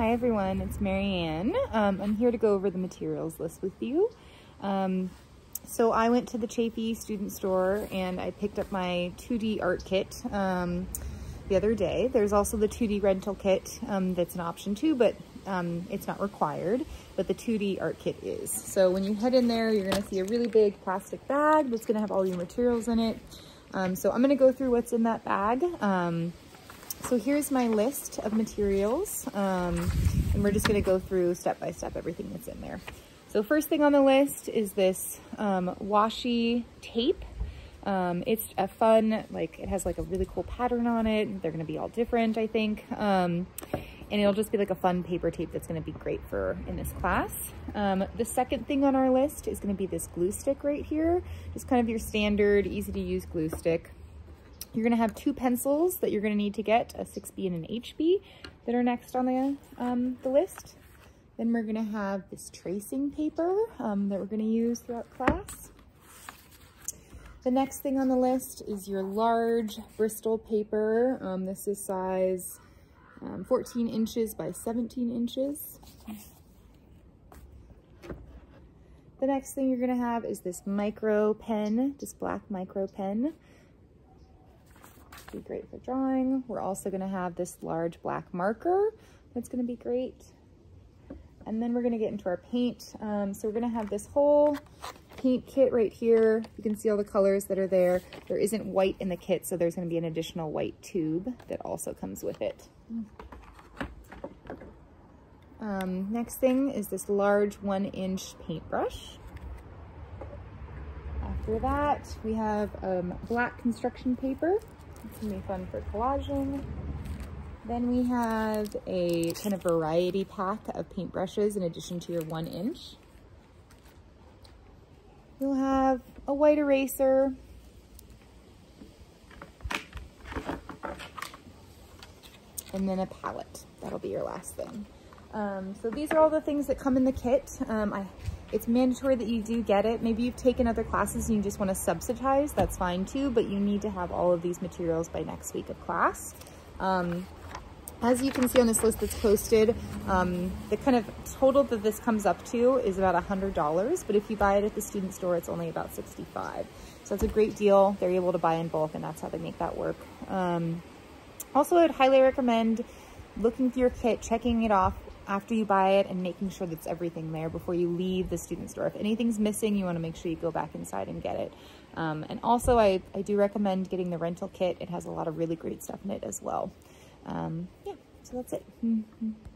Hi everyone, it's MaryAnne. Um, I'm here to go over the materials list with you. Um, so I went to the Chaffey student store and I picked up my 2D art kit um, the other day. There's also the 2D rental kit um, that's an option too, but um, it's not required, but the 2D art kit is. So when you head in there, you're gonna see a really big plastic bag that's gonna have all your materials in it. Um, so I'm gonna go through what's in that bag. So here's my list of materials, um, and we're just gonna go through step by step everything that's in there. So first thing on the list is this um, washi tape. Um, it's a fun, like it has like a really cool pattern on it. They're gonna be all different, I think. Um, and it'll just be like a fun paper tape that's gonna be great for in this class. Um, the second thing on our list is gonna be this glue stick right here. Just kind of your standard, easy to use glue stick. You're gonna have two pencils that you're gonna need to get, a 6B and an HB, that are next on the, um, the list. Then we're gonna have this tracing paper um, that we're gonna use throughout class. The next thing on the list is your large Bristol paper. Um, this is size um, 14 inches by 17 inches. The next thing you're gonna have is this Micron pen, just black Micron pen be great for drawing. We're also gonna have this large black marker. That's gonna be great. And then we're gonna get into our paint. Um, so we're gonna have this whole paint kit right here. You can see all the colors that are there. There isn't white in the kit, so there's gonna be an additional white tube that also comes with it. Um, next thing is this large one inch paintbrush. After that, we have um, black construction paper. It's gonna be fun for collaging. Then we have a kind of variety pack of paintbrushes in addition to your one inch. You'll have a white eraser, and then a palette. That'll be your last thing. Um, so these are all the things that come in the kit. Um, I it's mandatory that you do get it. Maybe you've taken other classes and you just want to subsidize, that's fine too, but you need to have all of these materials by next week of class. Um, as you can see on this list that's posted, um, the kind of total that this comes up to is about $100, but if you buy it at the student store, it's only about 65. So it's a great deal. They're able to buy in bulk and that's how they make that work. Um, also, I would highly recommend looking through your kit, checking it off after you buy it and making sure that's everything there before you leave the student store. If anything's missing, you wanna make sure you go back inside and get it. Um, and also I, I do recommend getting the rental kit. It has a lot of really great stuff in it as well. Um, yeah, so that's it. Mm -hmm.